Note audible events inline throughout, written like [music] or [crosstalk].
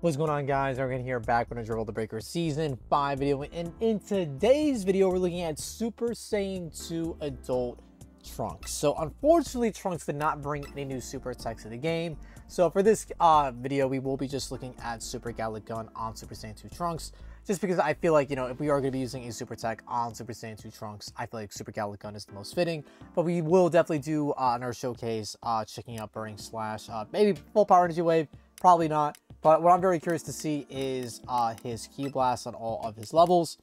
What's going on guys, Argan here back with a Dragon Ball the Breaker Season 5 video and in today's video we're looking at Super Saiyan 2 Adult Trunks. So unfortunately Trunks did not bring any new super attacks to the game. So for this uh, video we will be just looking at Super Galick Gun on Super Saiyan 2 Trunks. Just because I feel like, you know, if we are going to be using a super attack on Super Saiyan 2 Trunks, I feel like Super Galick Gun is the most fitting. But we will definitely do uh, our showcase, uh, checking out Burning Slash, uh, maybe Full Power Energy Wave, probably not. But what I'm very curious to see is uh, his Ki Blast on all of his levels.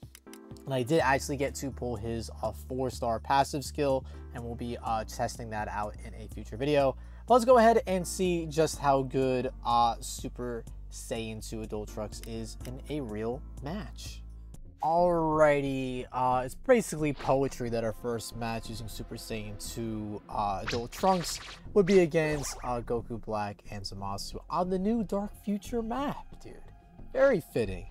And I did actually get to pull his uh, four-star passive skill, and we'll be uh, testing that out in a future video. Let's go ahead and see just how good uh, Super Saiyan 2 Adult Trunks is in a real match. Alrighty, uh, it's basically poetry that our first match using Super Saiyan 2 uh, Adult Trunks would be against uh, Goku Black and Zamasu on the new Dark Future map, dude. Very fitting.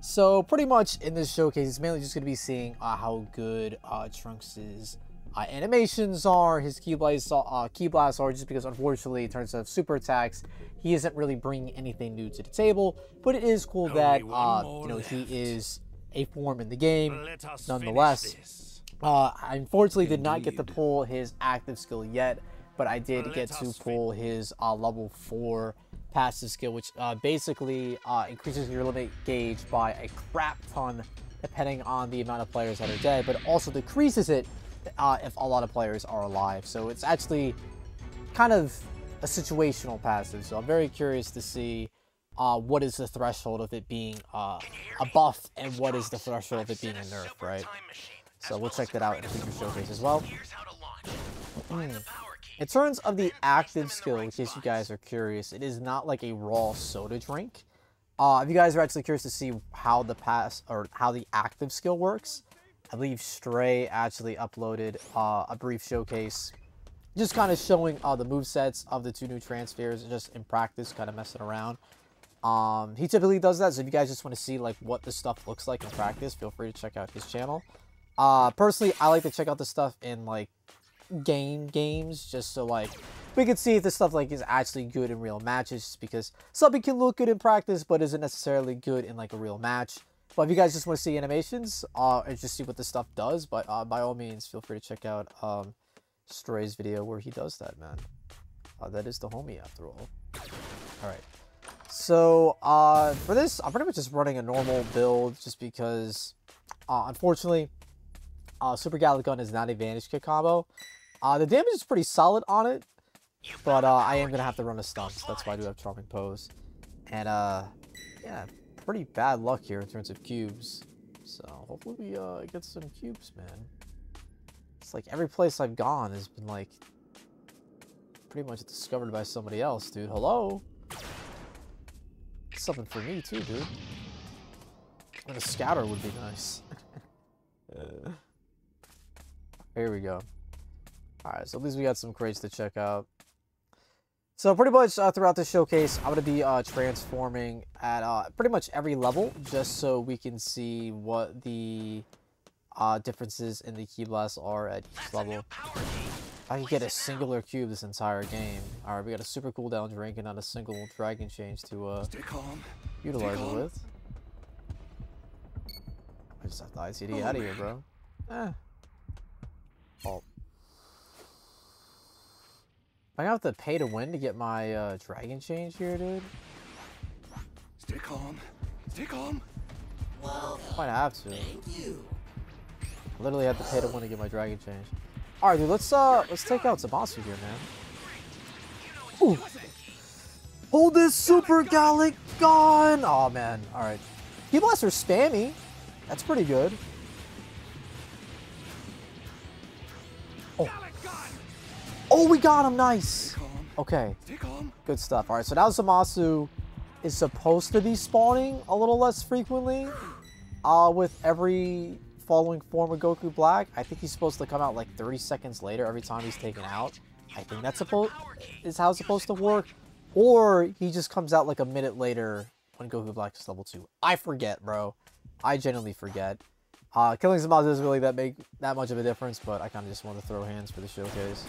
So pretty much in this showcase, it's mainly just going to be seeing uh, how good uh, Trunks' uh, animations are, his Ki Blasts, uh, Ki Blasts are, just because unfortunately in terms of super attacks, he isn't really bringing anything new to the table. But it is cool that, uh, you know, he is a form in the game. Nonetheless, uh, I unfortunately did not get to pull his active skill yet, but I did get to pull his uh, level 4 passive skill, which uh, basically uh, increases your limit gauge by a crap ton depending on the amount of players that are dead, but also decreases it uh, if a lot of players are alive. So it's actually kind of a situational passive. So I'm very curious to see uh, what is the threshold of it being uh, a buff and what is the threshold of it being a nerf, right? So we'll check that out in future showcase as well. Mm. In terms of the active skill, in case you guys are curious, it is not like a raw soda drink. Uh, if you guys are actually curious to see how the pass or how the active skill works, I believe Stray actually uploaded uh, a brief showcase just kind of showing uh, the move sets of the two new transpheres just in practice, kind of messing around. Um, he typically does that, so if you guys just want to see like what this stuff looks like in practice, feel free to check out his channel. Uh, personally, I like to check out the stuff in like game games, just so like we can see if this stuff like is actually good in real matches, because something can look good in practice, but isn't necessarily good in like a real match. But if you guys just want to see animations, uh, and just see what this stuff does, but uh, by all means, feel free to check out um, Stray's video where he does that, man. Uh, that is the homie after all. All right. So, uh, for this, I'm pretty much just running a normal build just because, uh, unfortunately, uh, Super Galick Gun is not a Vanish Kick combo. Uh, the damage is pretty solid on it, but, uh, I am going to have to run a stun, so that's why I do have Charming Pose. And, uh, yeah, pretty bad luck here in terms of cubes. So, hopefully we, uh, get some cubes, man. It's like every place I've gone has been, like, pretty much discovered by somebody else, dude. Hello? Something for me too, dude. And a scatter would be nice. uh, [laughs] here we go. Alright, so at least we got some crates to check out. So pretty much uh, throughout the showcase, I'm going to be uh, transforming at uh, pretty much every level, just so we can see what the uh, differences in the Ki Blasts are at each level. I can get a singular cube this entire game. Alright, we got a super cooldown drink and not a single dragon change to uh, utilize it with. I just have to ICD oh, out of here, bro. Eh. Oh. I have to pay to win to get my uh, dragon change here, dude. Stay calm. Stay calm. Well, Might have to. Thank you. Literally have to pay to win to get my dragon change. All right, dude. Let's uh, let's take out Zamasu here, man. Ooh. Hold this super Gallic gun. Oh man. All right. Ki Blasts are spammy. That's pretty good. Oh. Oh, we got him. Nice. Okay. Good stuff. All right. So now Zamasu is supposed to be spawning a little less frequently uh, with every following form of Goku Black. I think he's supposed to come out like 30 seconds later every time he's taken out. I think that's supposed is how it's supposed to work. Or he just comes out like a minute later when Goku Black is level 2. I forget, bro. I genuinely forget. Uh, killing Zamasu doesn't really that make that much of a difference, but I kind of just want to throw hands for the showcase.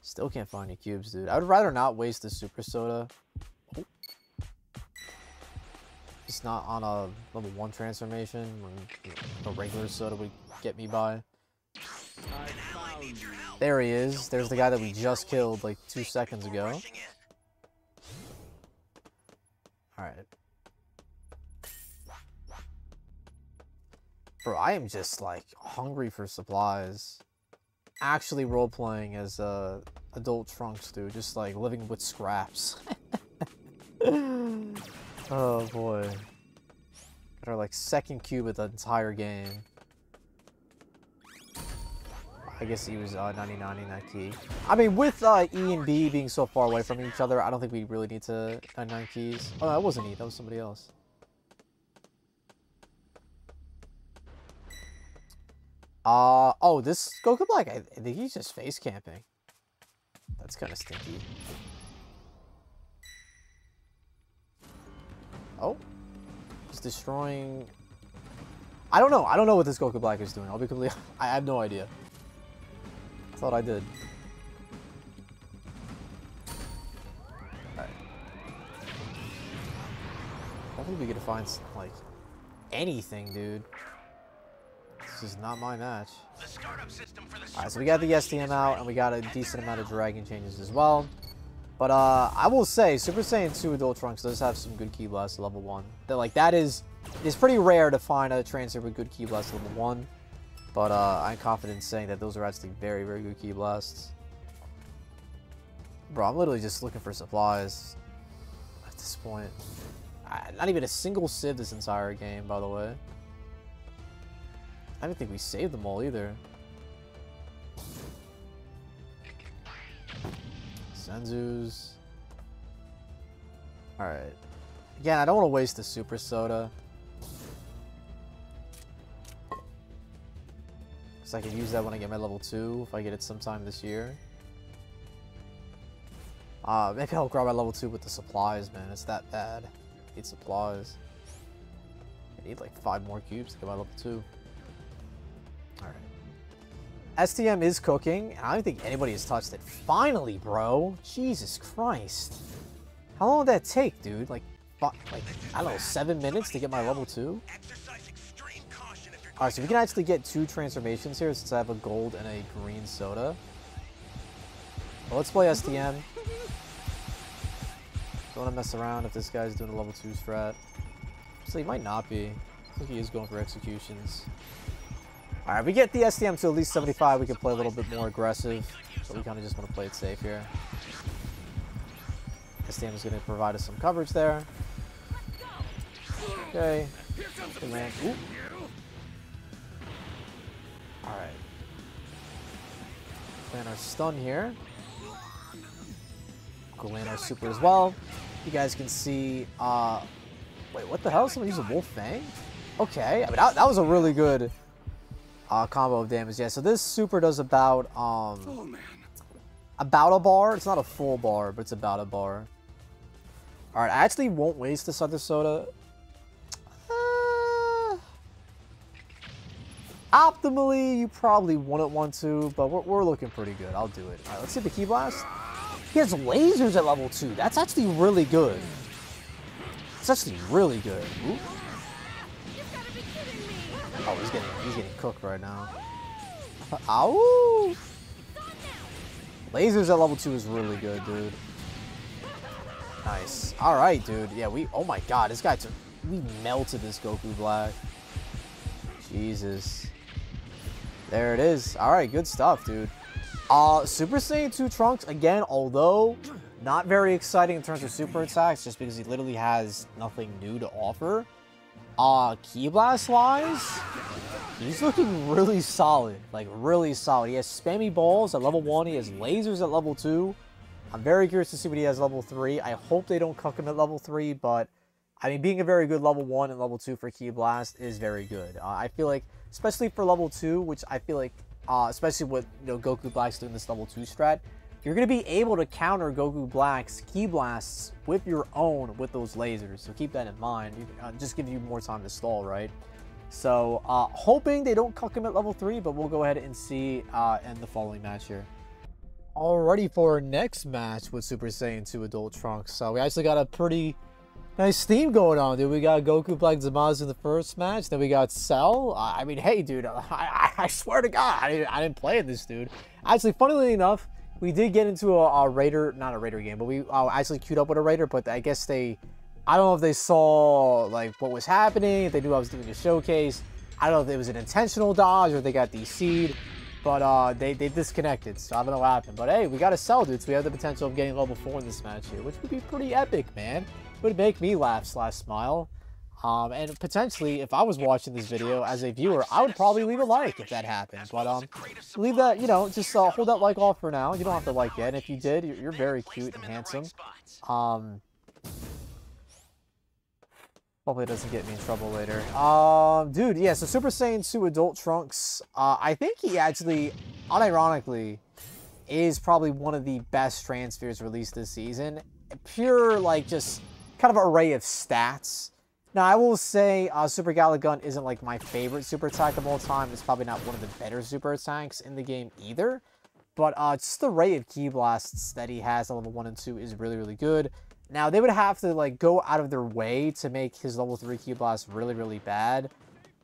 Still can't find any cubes, dude. I would rather not waste the Super Soda Oh. Just not on a level 1 transformation when a regular soda would get me by. There he is. There's the guy that we just killed like two seconds ago. Alright. Bro, I am just like hungry for supplies. Actually role-playing as uh, adult Trunks, dude. Just like living with scraps. [laughs] oh boy. Got our like second cube of the entire game. I guess he was uh, 99 in that key. I mean, with uh, E and B being so far away from each other, I don't think we really need to 99 keys. Oh, that wasn't E. That was somebody else. Uh, oh, this Goku Black, I, I think he's just face camping. That's kind of stinky. Oh. He's destroying... I don't know. I don't know what this Goku Black is doing. I'll be completely... [laughs] I have no idea. Thought I did. Alright. Hopefully we get to find, like, anything, dude. This is not my match. Alright, so we got the STM out, and we got a decent amount of Dragon changes as well. But, uh, I will say, Super Saiyan 2 Adult Trunks does have some good Ki Blast level 1. That, like, that is... It's pretty rare to find a transphere with good Ki Blast level 1. But uh, I'm confident in saying that those are actually very, very good Ki Blasts. Bro, I'm literally just looking for supplies at this point. I, not even a single Civ this entire game, by the way. I don't think we saved them all either. Senzus. Alright. Again, I don't want to waste the Super Soda. Because I can use that when I get my level 2, if I get it sometime this year. Uh, maybe I'll grab my level 2 with the supplies, man. It's that bad. I need supplies. I need like 5 more cubes to get my level 2. Alright. STM is cooking. I don't think anybody has touched it. Finally, bro. Jesus Christ. How long did that take, dude? Like, like I don't know, 7 minutes to get my level 2? Alright, so we can actually get two transformations here since I have a gold and a green soda. Well, let's play STM. Don't want to mess around if this guy's doing a level 2 strat. So he might not be. I think he is going for executions. Alright, we get the STM to at least 75, we can play a little bit more aggressive. But we kind of just want to play it safe here. STM is going to provide us some coverage there. Okay. Ooh. Alright. Plan our stun here. Go land our super as well. You guys can see, uh, wait, what the hell? Someone used a Wolf Fang? Okay, I mean, that, that was a really good uh, combo of damage. Yeah, so this super does about, um, oh, about a bar. It's not a full bar, but it's about a bar. Alright, I actually won't waste this other soda Optimally, you probably wouldn't want to, but we're, we're looking pretty good. I'll do it. All right, let's see the Ki Blast. He has lasers at level 2. That's actually really good. It's actually really good. Ooh. Oh, he's getting he's getting cooked right now. [laughs] Ow! Lasers at level 2 is really good, dude. Nice. Alright, dude. Yeah, we... Oh my god, this guy... We melted this Goku Black. Jesus. There it is. All right, good stuff, dude. Uh, Super Saiyan 2 Trunks, again, although not very exciting in terms of super attacks, just because he literally has nothing new to offer. Uh, Ki Blast-wise, he's looking really solid. Like, really solid. He has spammy balls at level 1. He has lasers at level 2. I'm very curious to see what he has level 3. I hope they don't cuck him at level 3, but I mean, being a very good level 1 and level 2 for Ki Blast is very good. Uh, I feel like, especially for level 2, which I feel like, uh, especially with you know, Goku Black's doing this level 2 strat, you're going to be able to counter Goku Black's Ki Blasts with your own with those lasers. So keep that in mind. Uh, just give you more time to stall, right? So, uh, hoping they don't cuck him at level 3, but we'll go ahead and see uh, in the following match here. Already for our next match with Super Saiyan 2 Adult Trunks. So we actually got a pretty nice theme going on, dude. We got Goku playing Zamasu in the first match. Then we got Cell. I mean, hey, dude, [laughs] I, I, I swear to God, I didn't, I didn't play in this, dude. Actually, funnily enough, we did get into a, a Raider, not a Raider game, but we uh, actually queued up with a Raider, but I guess they, I don't know if they saw, like, what was happening, if they knew I was doing a showcase. I don't know if it was an intentional dodge or they got DC'd. But uh, they, they disconnected, so I don't know what happened. But hey, we got to sell, dude. So we have the potential of getting level 4 in this match here, which would be pretty epic, man. It Would make me laugh slash smile. Um, and potentially, if I was watching this video as a viewer, I would probably leave a like if that happened. But um, leave that, you know, just uh, hold that like off for now. You don't have to like yet. And if you did, you're, you're very cute and handsome. Um, Hopefully it doesn't get me in trouble later. Um, dude, yeah, so Super Saiyan 2 Adult Trunks, uh, I think he actually, unironically, is probably one of the best transpheres released this season. Pure, like, just kind of array of stats. Now, I will say uh, Super Galick isn't, like, my favorite super attack of all time. It's probably not one of the better super attacks in the game either. But uh, just the array of Ki Blasts that he has at level 1 and 2 is really, really good. Now, they would have to, like, go out of their way to make his level 3 Ki Blast really, really bad.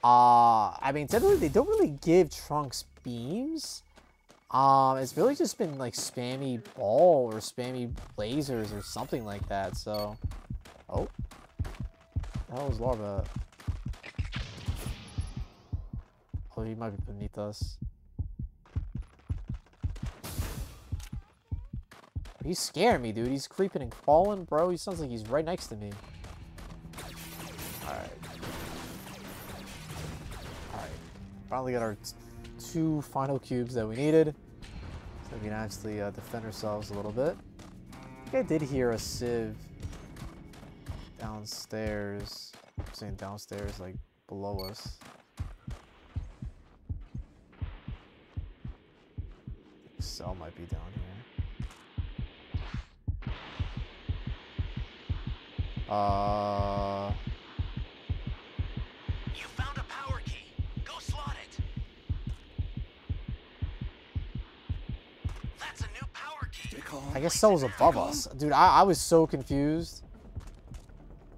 Uh, I mean, typically, they don't really give Trunks beams. Um, it's really just been, like, spammy ball or spammy lasers or something like that, so... Oh. The hell is Larva? Oh, he might be beneath us. He's scaring me, dude. He's creeping and crawling, bro. He sounds like he's right next to me. Alright. Alright. Finally got our two final cubes that we needed. So we can actually uh, defend ourselves a little bit. I think I did hear a civ downstairs. I'm saying downstairs, like below us. Cell might be down here. Uh. You found a power key. Go slot it. That's a new power key. I guess Cell was above us. Dude, I, I was so confused.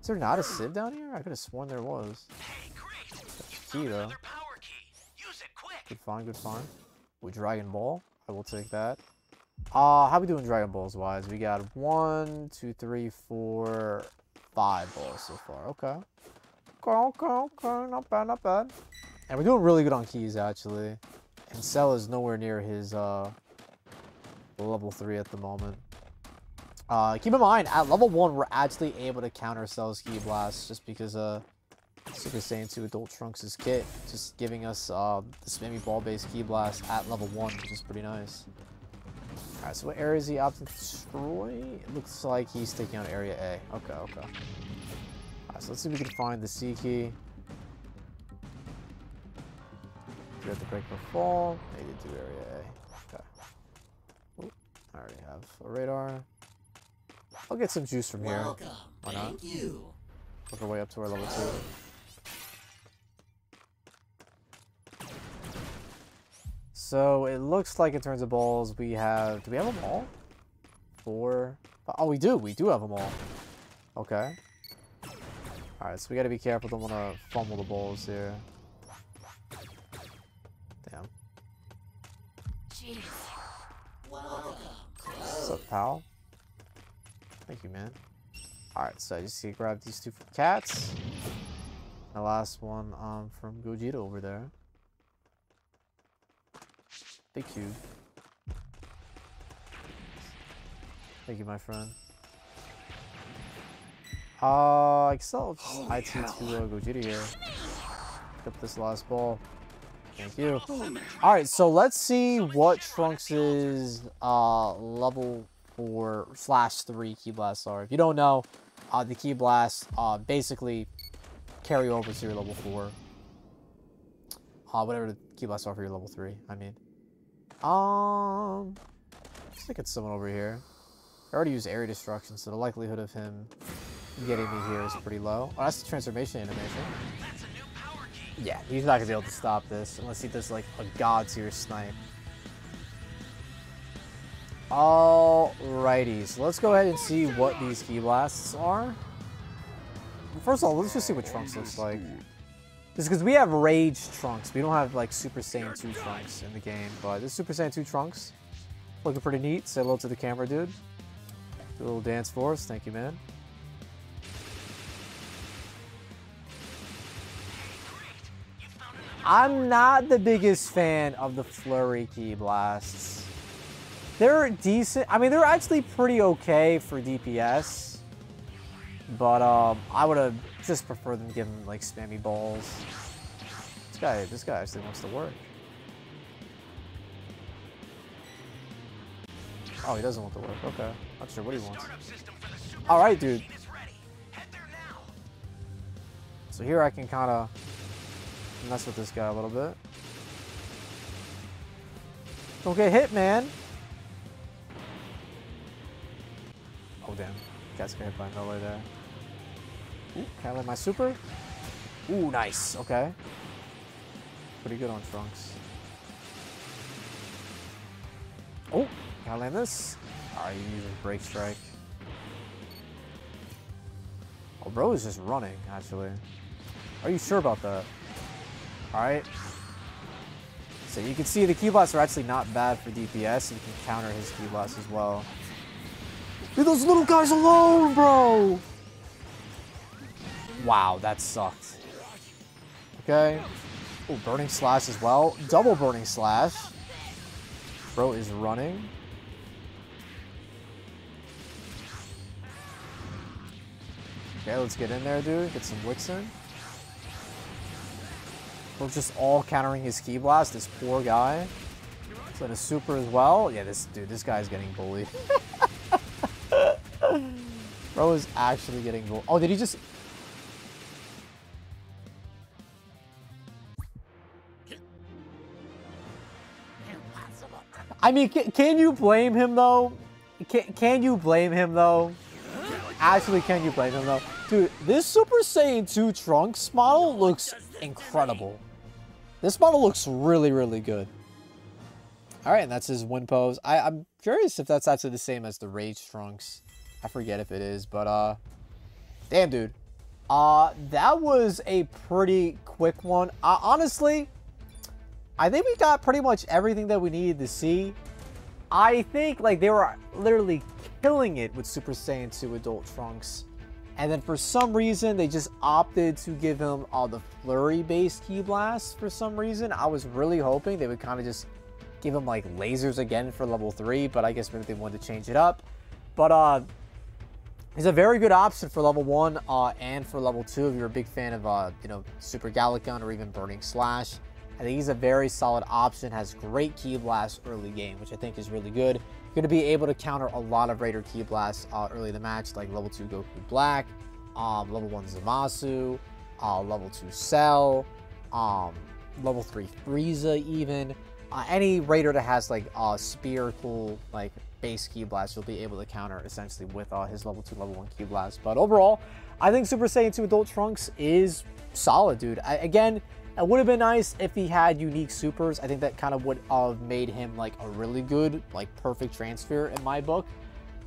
Is there not a civ down here? I could have sworn there was. Hey, great. You key, though. another power key. Use it quick. Good find, good find. With Dragon Ball. I will take that. Uh, how we doing Dragon Balls wise? We got one, two, three, four, five balls so far. Okay. Okay, okay, okay. Not bad, not bad. And we're doing really good on keys, actually. And Cell is nowhere near his uh, level 3 at the moment. Uh, keep in mind, at level 1, we're actually able to counter Cell's Ki Blast just because uh, Super Saiyan 2 Adult Trunks' kit, just giving us uh, the spammy ball-based Ki Blast at level 1, which is pretty nice. Alright, so what area is he opting to destroy? It looks like he's taking out area A. Okay, okay. Alright, so let's see if we can find the C key. Do we have to break the fall? Maybe do area A. Okay. Oop, I already have a radar. I'll get some juice from here. Welcome. Why not? Thank you. Work our way up to our level 2. So it looks like in terms of balls, we have. Do we have them all? Four. Oh, we do. We do have them all. Okay. Alright, so we gotta be careful. Don't wanna fumble the balls here. Damn. Jeez. What's up, pal? Thank you, man. Alright, so I just see grab these two from cats. The last one um from Gogeta over there. Big you. Thank you, my friend. Uh, I guess I'll just Holy IT to hell. uh, Gogeta here. Pick up this last ball. Thank you. Alright, so let's see what Trunks' uh, level 4 slash 3 Ki Blasts are. If you don't know, uh, the Ki Blasts uh, basically carry over to your level 4. Uh, whatever the Ki Blasts are for your level 3, I mean. Um, let's think it's someone over here. I already used area destruction, so the likelihood of him getting me here is pretty low. Oh, that's the transformation animation. Yeah, he's not gonna be able to stop this unless he does like a god tier snipe. Alrighty, so let's go ahead and see what these Ki Blasts are. First of all, let's just see what Trunks looks like. Just because we have Rage Trunks. We don't have like Super Saiyan 2 Trunks in the game, but this Super Saiyan 2 Trunks looking pretty neat. Say hello to the camera, dude. Do a little dance for us. Thank you, man. I'm not the biggest fan of the Flurry Ki Blasts. They're decent. I mean, they're actually pretty okay for DPS. But um, I would have just preferred them give him like spammy balls. This guy, this guy actually wants to work. Oh, he doesn't want to work. Okay, not sure what he wants. All right, dude. So here I can kind of mess with this guy a little bit. Don't get hit, man. Oh, damn. Guy's got hit by melee there. Ooh, can I land my super? Ooh, nice. Okay. Pretty good on Trunks. Oh, can I land this? Alright, he uses Break Strike. Oh, bro is just running, actually. Are you sure about that? Alright. So you can see the Blasts are actually not bad for DPS. You can counter his Blasts as well. Leave those little guys alone, bro! Wow, that sucked. Okay. Oh, Burning Slash as well. Double Burning Slash. Bro is running. Okay, let's get in there, dude. Get some wicks in. We're just all countering his Ki Blast, this poor guy. So a super as well. Yeah, this dude, this guy's getting bullied. [laughs] Bro is actually getting bullied. Oh, did he just... I mean, can, you blame him though? Can, can you blame him though? Actually, can you blame him though? Dude, this Super Saiyan 2 Trunks model looks incredible. This model looks really, really good. All right, and that's his win pose. I, I'm curious if that's actually the same as the Rage Trunks. I forget if it is, but uh, damn, dude. Uh, that was a pretty quick one. Uh, honestly, I think we got pretty much everything that we needed to see. I think like they were literally killing it with Super Saiyan 2 Adult Trunks. And then for some reason, they just opted to give him all the flurry-based Ki Blasts for some reason. I was really hoping they would kind of just give him like lasers again for level 3, but I guess maybe they wanted to change it up. But uh, he's a very good option for level 1 uh, and for level 2 if you're a big fan of, uh, you know, Super Galick Gun or even Burning Slash. I think he's a very solid option, has great Ki Blast early game, which I think is really good. You're going to be able to counter a lot of Raider Ki Blasts uh, early in the match, like level 2 Goku Black, um, level 1 Zamasu, uh, level 2 Cell, um, level 3 Frieza even. Uh, any Raider that has like uh, spear cool like base Ki Blast, you'll be able to counter essentially with uh, his level 2, level 1 Ki Blast. But overall, I think Super Saiyan 2 Adult Trunks is solid, dude. I, again, it would have been nice if he had unique supers. I think that kind of would have made him like a really good, like perfect transphere in my book.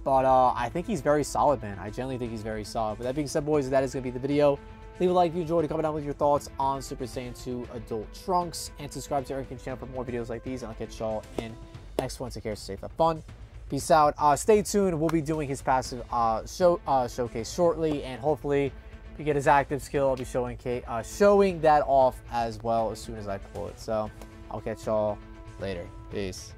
But uh, I think he's very solid, man. I generally think he's very solid. But that being said, boys, that is going to be the video. Leave a like if you enjoyed. it. Comment down with your thoughts on Super Saiyan 2 Adult Trunks. And subscribe to Eric channel for more videos like these. And I'll catch y'all in next one. Take care, stay fun. Peace out. Uh, stay tuned. We'll be doing his passive uh, show uh, showcase shortly. And hopefully we get his active skill. I'll be showing uh, showing that off as well as soon as I pull it. So I'll catch y'all later. Peace.